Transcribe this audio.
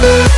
We'll